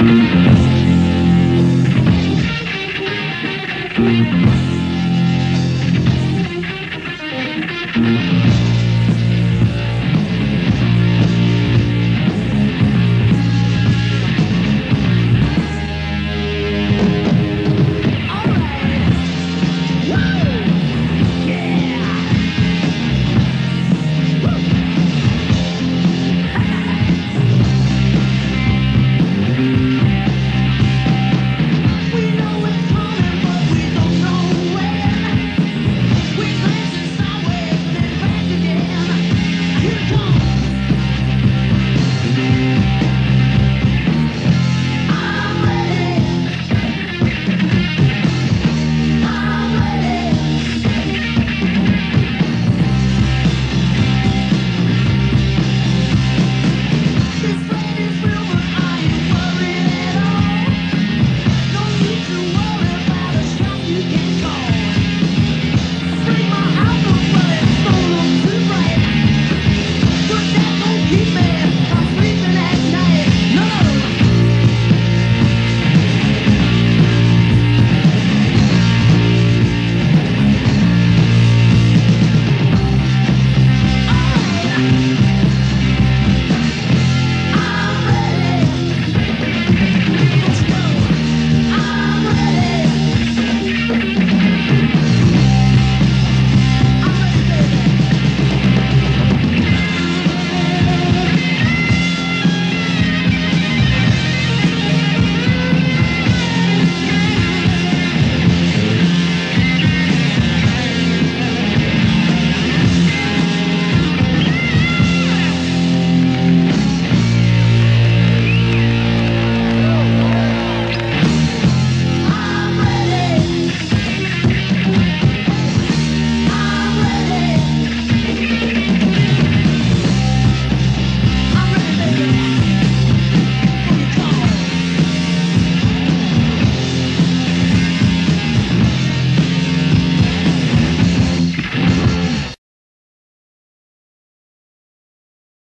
Mm-hmm. Keep it.